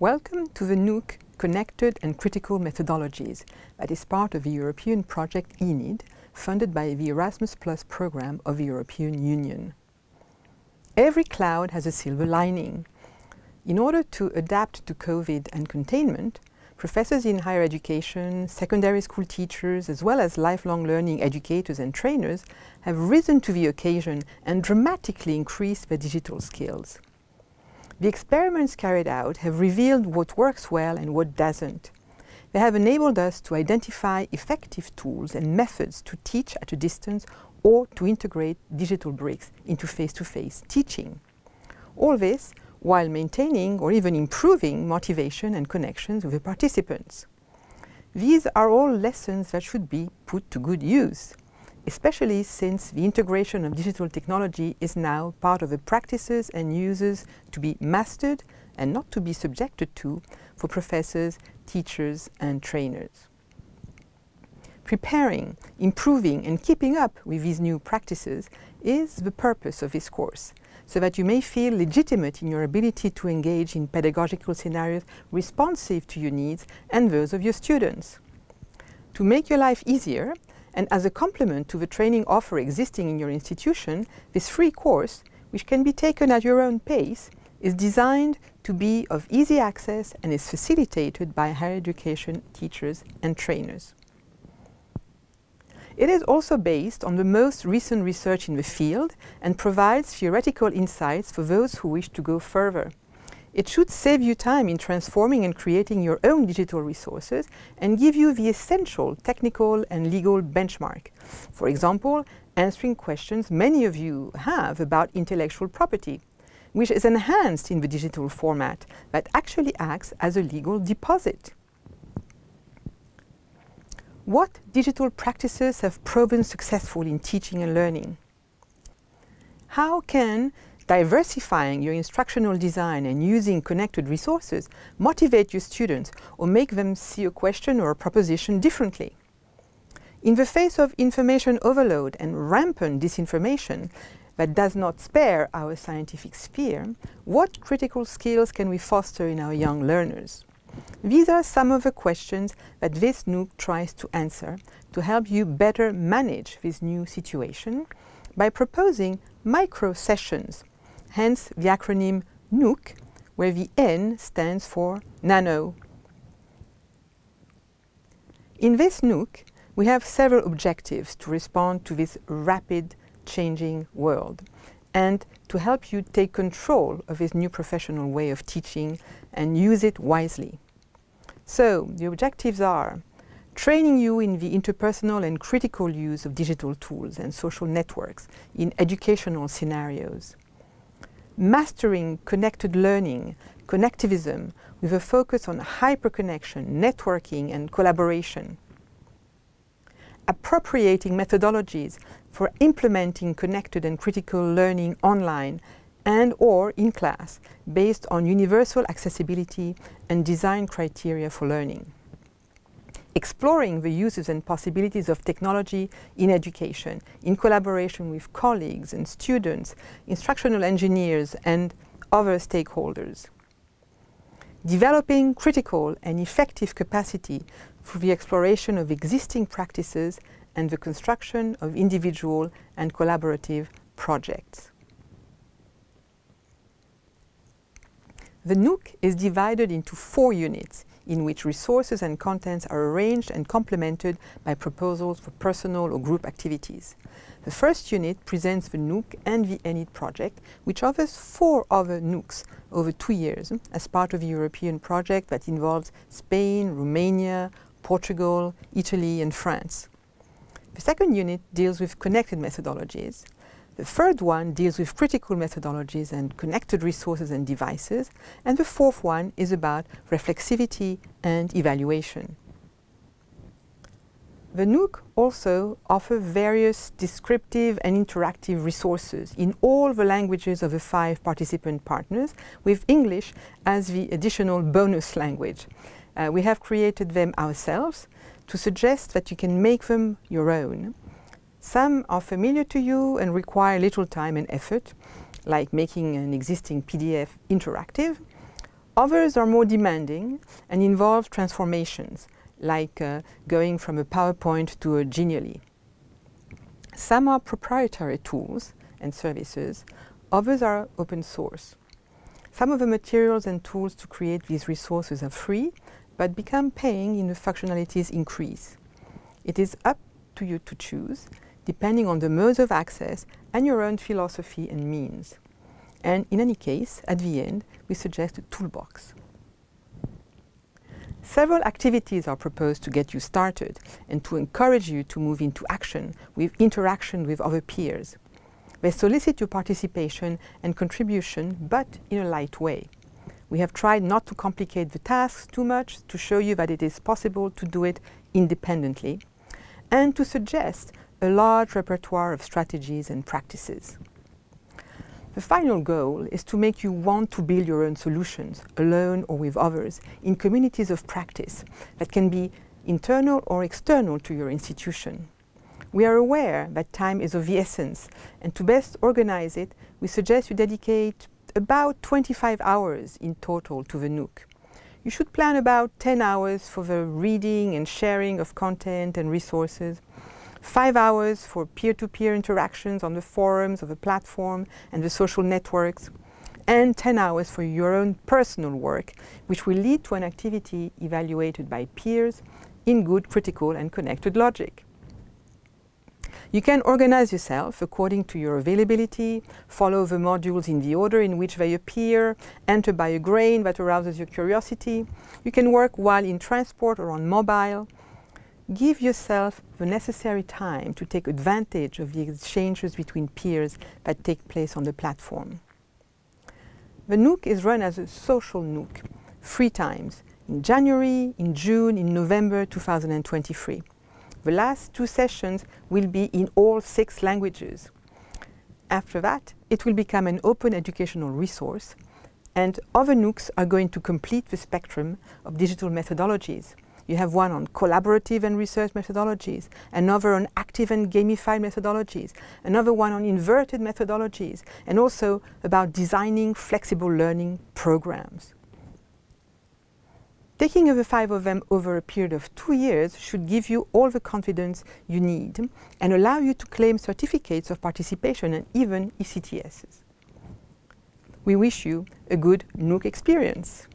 Welcome to the NOOC Connected and Critical Methodologies that is part of the European project ENID, funded by the Erasmus Plus program of the European Union. Every cloud has a silver lining. In order to adapt to COVID and containment, professors in higher education, secondary school teachers, as well as lifelong learning educators and trainers have risen to the occasion and dramatically increased their digital skills. The experiments carried out have revealed what works well and what doesn't. They have enabled us to identify effective tools and methods to teach at a distance or to integrate digital bricks into face-to-face -face teaching. All this while maintaining or even improving motivation and connections with the participants. These are all lessons that should be put to good use, especially since the integration of digital technology is now part of the practices and uses to be mastered and not to be subjected to for professors, teachers and trainers. Preparing, improving and keeping up with these new practices is the purpose of this course so that you may feel legitimate in your ability to engage in pedagogical scenarios responsive to your needs and those of your students. To make your life easier, and as a complement to the training offer existing in your institution, this free course, which can be taken at your own pace, is designed to be of easy access and is facilitated by higher education teachers and trainers. It is also based on the most recent research in the field and provides theoretical insights for those who wish to go further. It should save you time in transforming and creating your own digital resources and give you the essential technical and legal benchmark. For example, answering questions many of you have about intellectual property, which is enhanced in the digital format but actually acts as a legal deposit. What digital practices have proven successful in teaching and learning? How can diversifying your instructional design and using connected resources motivate your students or make them see a question or a proposition differently? In the face of information overload and rampant disinformation that does not spare our scientific sphere, what critical skills can we foster in our young learners? These are some of the questions that this NOOC tries to answer to help you better manage this new situation by proposing micro sessions, hence the acronym NOOC, where the N stands for nano. In this NOOC, we have several objectives to respond to this rapid changing world and to help you take control of this new professional way of teaching and use it wisely. So the objectives are training you in the interpersonal and critical use of digital tools and social networks in educational scenarios, mastering connected learning, connectivism with a focus on hyperconnection, networking and collaboration, appropriating methodologies for implementing connected and critical learning online and or in class based on universal accessibility and design criteria for learning. Exploring the uses and possibilities of technology in education in collaboration with colleagues and students, instructional engineers and other stakeholders. Developing critical and effective capacity for the exploration of existing practices and the construction of individual and collaborative projects. The NOOC is divided into four units in which resources and contents are arranged and complemented by proposals for personal or group activities. The first unit presents the NOOC and the ENID project, which offers four other NOOCs over two years as part of a European project that involves Spain, Romania, Portugal, Italy and France. The second unit deals with connected methodologies. The third one deals with critical methodologies and connected resources and devices. And the fourth one is about reflexivity and evaluation. The NOOC also offers various descriptive and interactive resources in all the languages of the five participant partners, with English as the additional bonus language. Uh, we have created them ourselves to suggest that you can make them your own. Some are familiar to you and require little time and effort, like making an existing PDF interactive. Others are more demanding and involve transformations, like uh, going from a PowerPoint to a Genially. Some are proprietary tools and services, others are open source. Some of the materials and tools to create these resources are free, but become paying in the functionalities increase. It is up to you to choose, depending on the modes of access and your own philosophy and means. And in any case, at the end, we suggest a toolbox. Several activities are proposed to get you started and to encourage you to move into action with interaction with other peers. They solicit your participation and contribution, but in a light way. We have tried not to complicate the tasks too much to show you that it is possible to do it independently and to suggest a large repertoire of strategies and practices. The final goal is to make you want to build your own solutions, alone or with others, in communities of practice that can be internal or external to your institution. We are aware that time is of the essence, and to best organize it, we suggest you dedicate about 25 hours in total to the NOOC. You should plan about 10 hours for the reading and sharing of content and resources, five hours for peer-to-peer -peer interactions on the forums of the platform and the social networks, and 10 hours for your own personal work, which will lead to an activity evaluated by peers in good critical and connected logic. You can organize yourself according to your availability, follow the modules in the order in which they appear, enter by a grain that arouses your curiosity. You can work while in transport or on mobile, give yourself the necessary time to take advantage of the exchanges between peers that take place on the platform. The NOOC is run as a social NOOC, three times, in January, in June, in November 2023. The last two sessions will be in all six languages. After that, it will become an open educational resource, and other NOOCs are going to complete the spectrum of digital methodologies, you have one on collaborative and research methodologies, another on active and gamified methodologies, another one on inverted methodologies, and also about designing flexible learning programs. Taking over five of them over a period of two years should give you all the confidence you need and allow you to claim certificates of participation and even ECTSs. We wish you a good NOOC experience.